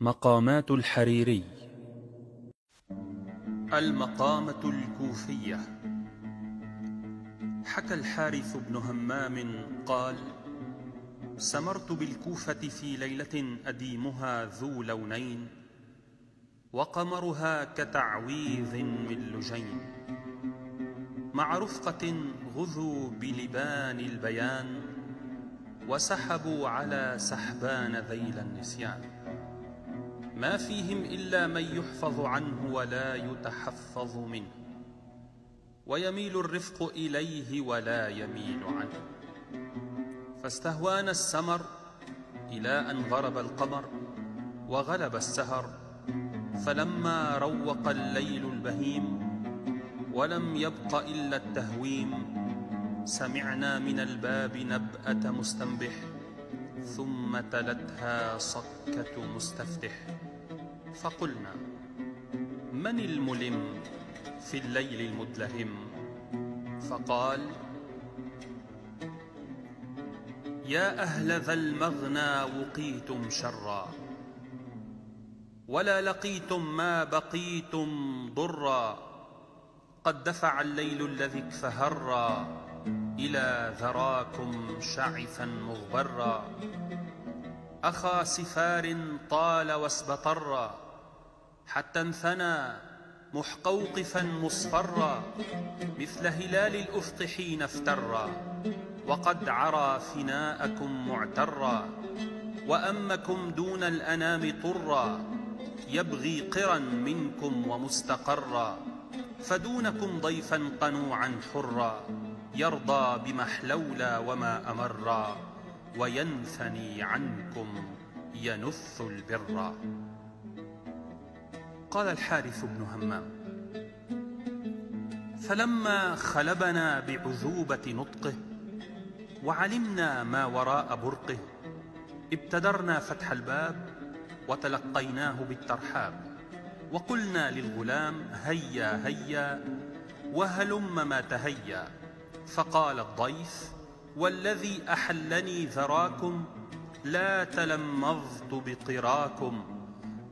مقامات الحريري. المقامة الكوفية. حكى الحارث بن همام قال سمرت بالكوفة في ليلة أديمها ذو لونين وقمرها كتعويذ من لجين. مع رفقة غذوا بلبان البيان وسحبوا على سحبان ذيل النسيان. ما فيهم إلا من يحفظ عنه ولا يتحفظ منه. ويميل الرفق إليه ولا يميل عنه. فاستهوان السمر إلى أن غرب القمر وغلب السهر. فلما روق الليل البهيم ولم يبق إلا التهويم. سمعنا من الباب نبأة مستنبح ثم تلتها صكة مستفتح. فقلنا من الملم في الليل المدلهم؟ فقال يا أهل ذا المغنى وقيتم شرا ولا لقيتم ما بقيتم ضرا قد دفع الليل الذي اكفهرا إلى ذراكم شعثا مغبرا أخا سفار طال واسبطرا حتى انثنى محقوقفا مصفرا مثل هلال الأفق حين افترا وقد عرى فناءكم معترا وأمكم دون الأنام طرا يبغي قرا منكم ومستقرا فدونكم ضيفا قنوعا حرا يرضى بمحلولا وما أمرا وينثني عنكم ينث البرا قال الحارث بن همام فلما خلبنا بعذوبة نطقه وعلمنا ما وراء برقه ابتدرنا فتح الباب وتلقيناه بالترحاب وقلنا للغلام هيا هيا وهلم ما تهيا فقال الضيف والذي أحلني ذراكم لا تلمظت بقراكم.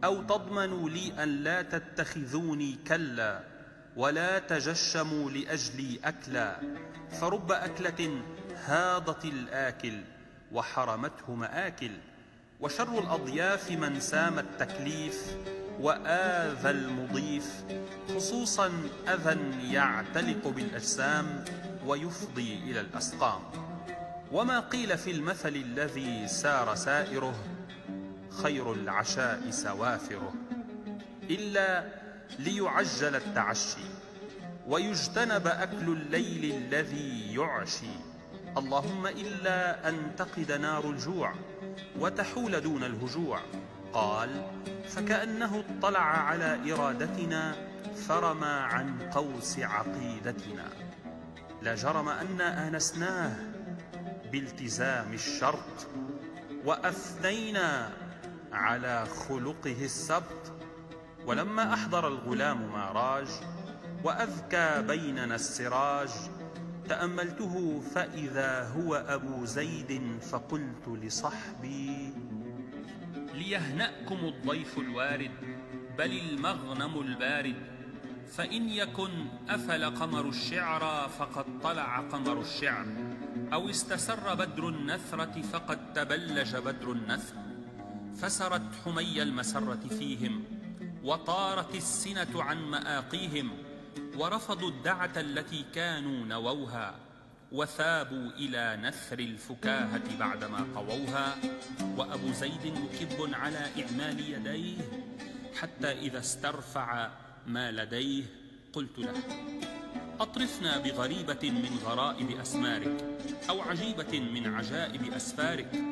أو تضمنوا لي أن لا تتخذوني كلا ولا تجشموا لأجلي أكلا فرب أكلة هاضت الآكل وحرمته مآكل وشر الأضياف من سام التكليف وآذى المضيف خصوصا أذى يعتلق بالأجسام ويفضي إلى الأسقام وما قيل في المثل الذي سار سائره خير العشاء سوافره إلا ليعجل التعشي ويجتنب أكل الليل الذي يعشي. اللهم إلا أن تقد نار الجوع وتحول دون الهجوع. قال فكأنه اطلع على إرادتنا فرمى عن قوس عقيدتنا. لا جرم أنا آنسناه بالتزام الشرط وأثنينا على خلقه السبط ولما أحضر الغلام معراج وأذكى بيننا السراج تأملته فإذا هو أبو زيد فقلت لصحبي ليهنأكم الضيف الوارد بل المغنم البارد فإن يكن أفل قمر الشعر فقد طلع قمر الشعر أو استسر بدر النثرة فقد تبلج بدر النثر. فسرت حمي المسرة فيهم وطارت السنة عن مآقيهم ورفضوا الدعة التي كانوا نووها وثابوا إلى نثر الفكاهة بعدما قووها. وأبو زيد مكب على إعمال يديه حتى إذا استرفع ما لديه. قلت له أطرفنا بغريبة من غرائب أسمارك أو عجيبة من عجائب أسفارك.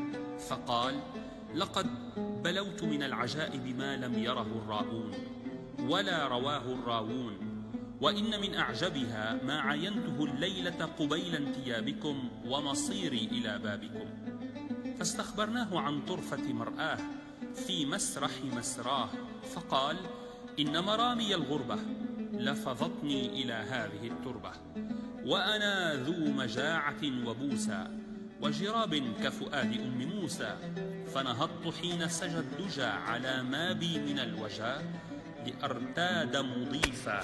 فقال لقد بلوت من العجائب ما لم يره الراؤون ولا رواه الراوون. وإن من أعجبها ما عينته الليلة قبيل انتيابكم ومصيري إلى بابكم. فاستخبرناه عن طرفة مرآه في مسرح مسراه فقال إن مرامي الغربة لفظتني إلى هذه التربة وأنا ذو مجاعة وبوسى وجراب كفؤاد أم موسى فنهضت حين سجى الدجى على ما بي من الوجى لأرتاد مضيفا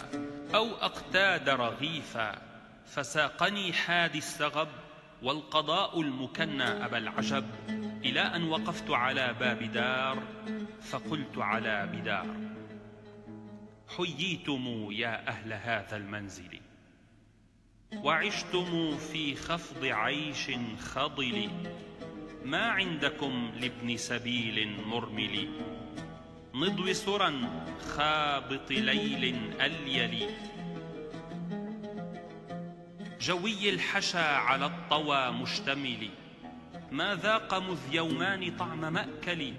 أو أقتاد رغيفا فساقني حادي السغب والقضاء المكنى أبا العجب إلى أن وقفت على باب دار فقلت على بدار حييتم يا أهل هذا المنزل وعشتم في خفض عيش خضل ما عندكم لابن سبيل مرمل؟ نضو سرا خابط ليل أليل. جوي الحشا على الطوى مشتمل. ما ذاق مذ يومان طعم مأكل؟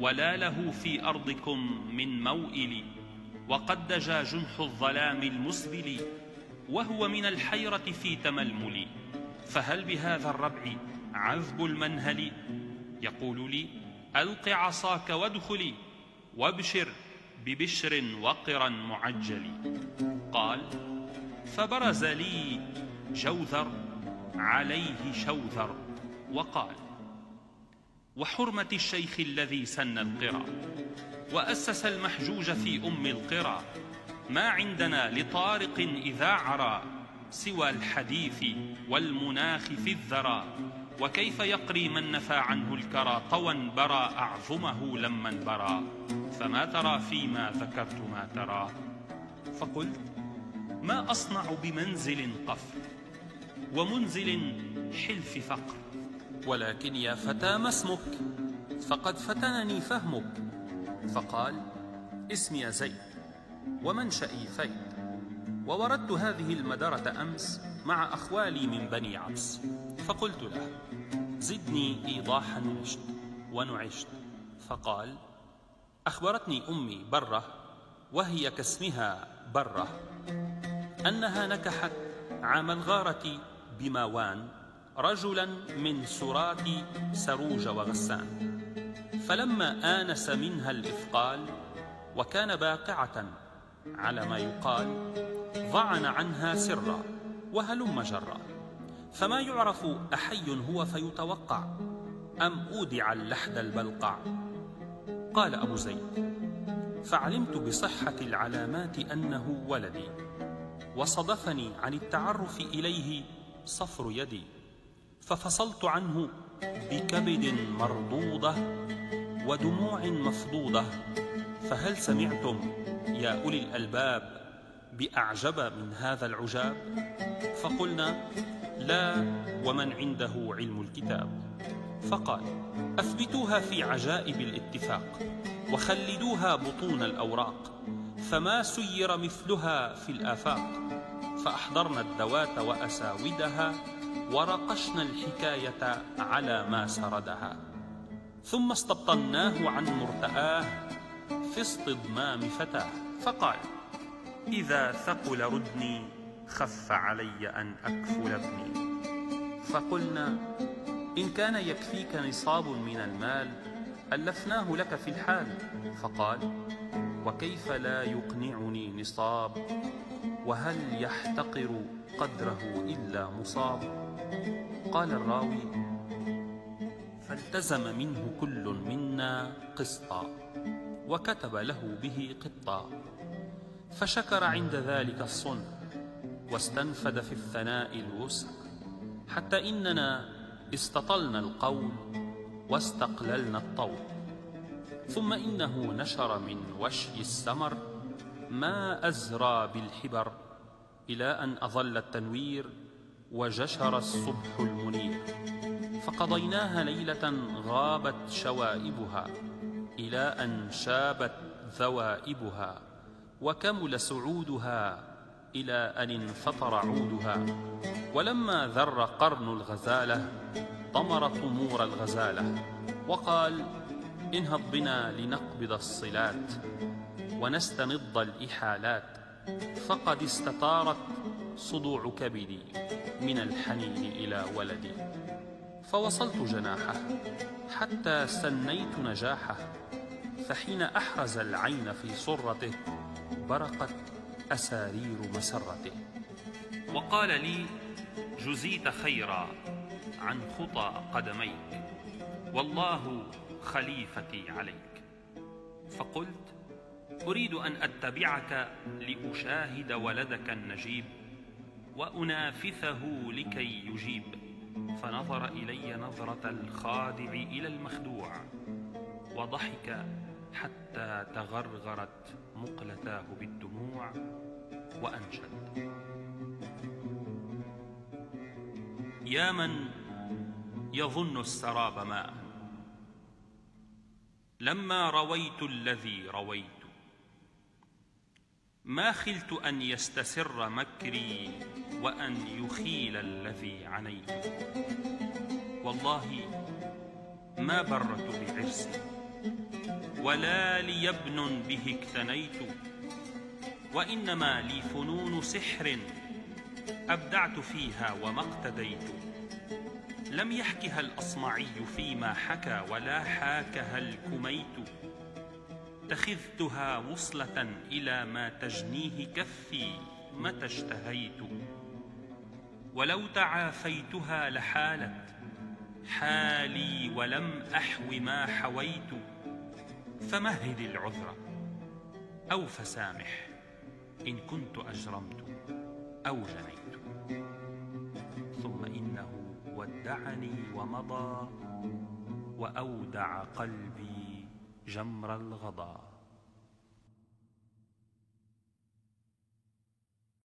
ولا له في أرضكم من موئل. وقد دجا جنح الظلام المسبل. وهو من الحيرة في تململ. فهل بهذا الربع عذب المنهل. يقول لي ألق عصاك وادخلي وابشر ببشر وقرا معجل. قال فبرز لي جوذر عليه شوذر. وقال وحرمة الشيخ الذي سن القرى وأسس المحجوج في أم القرى. ما عندنا لطارق إذا عرى سوى الحديث والمناخ في الذرى. وكيف يقري من نفى عنه الكرى طوى برى أعظمه لما برى فما ترى فيما ذكرت ما ترى. فقلت ما أصنع بمنزل قفر ومنزل حلف فقر. ولكن يا فتى ما اسمك؟ فقد فتنني فهمك. فقال اسمي زيد ومنشئي فيد. ووردت هذه المدرة أمس مع أخوالي من بني عبس. فقلت له زدني إيضاحا عشت ونعشت. فقال أخبرتني أمي برة وهي كاسمها برة أنها نكحت عام الغارة بماوان رجلا من سرات سروج وغسان. فلما آنس منها الإثقال وكان باقعة على ما يقال ضعن عنها سرا. وهلم جرا. فما يعرف أحي هو فيتوقع أم أودع اللحد البلقع قال أبو زيد فعلمت بصحة العلامات أنه ولدي وصدفني عن التعرف إليه صفر يدي. ففصلت عنه بكبد مرضوضة ودموع مفضوضة. فهل سمعتم يا أولي الألباب بأعجب من هذا العجاب فقلنا لا ومن عنده علم الكتاب. فقال أثبتوها في عجائب الاتفاق وخلدوها بطون الأوراق فما سير مثلها في الآفاق. فأحضرنا الدوات وأساودها ورقشنا الحكاية على ما سردها. ثم استبطناه عن مرتآه في اصطدمام فتاه. فقال إذا ثقل ردني خف علي أن أكفل ابني. فقلنا إن كان يكفيك نصاب من المال ألفناه لك في الحال. فقال وكيف لا يقنعني نصاب؟ وهل يحتقر قدره إلا مصاب؟ قال الراوي فالتزم منه كل منا قسطا وكتب له به قطا. فشكر عند ذلك الصنع واستنفد في الثناء الوسع حتى إننا استطلنا القول واستقللنا الطول. ثم إنه نشر من وشي السمر ما أزرى بالحبر إلى أن أظل التنوير وجشر الصبح المنير. فقضيناها ليلة غابت شوائبها إلى أن شابت ذوائبها. وكمل سعودها إلى أن انفطر عودها. ولما ذر قرن الغزالة طمر طمور الغزالة وقال انهض بنا لنقبض الصلات ونستنض الإحالات فقد استطارت صدوع كبدي من الحنين إلى ولدي. فوصلت جناحه حتى سنيت نجاحه فحين أحرز العين في صرته برقت أسارير مسرته. وقال لي جزيت خيرا عن خطى قدميك والله خليفتي عليك. فقلت أريد أن أتبعك لأشاهد ولدك النجيب وأنافثه لكي يجيب. فنظر إلي نظرة الخادع إلى المخدوع وضحك حتى تغرغرت مقلتاه بالدموع وأنشد. يا من يظن السراب ماء. لما رويت الذي رويت. ما خلت أن يستسر مكري وأن يخيل الذي عنيت. والله ما برت بعرسي. ولا ليبن به اكتنيت وإنما لي فنون سحر أبدعت فيها وما اقتديت. لم يحكها الأصمعي فيما حكى ولا حاكها الكميت. اتخذتها وصلة إلى ما تجنيه كفي متى اشتهيت. ولو تعافيتها لحالت حالي ولم أحو ما حويت فمهد العذر أو فسامح إن كنت أجرمت أو جنيت ثم إنه ودعني ومضى وأودع قلبي جمر الغضا.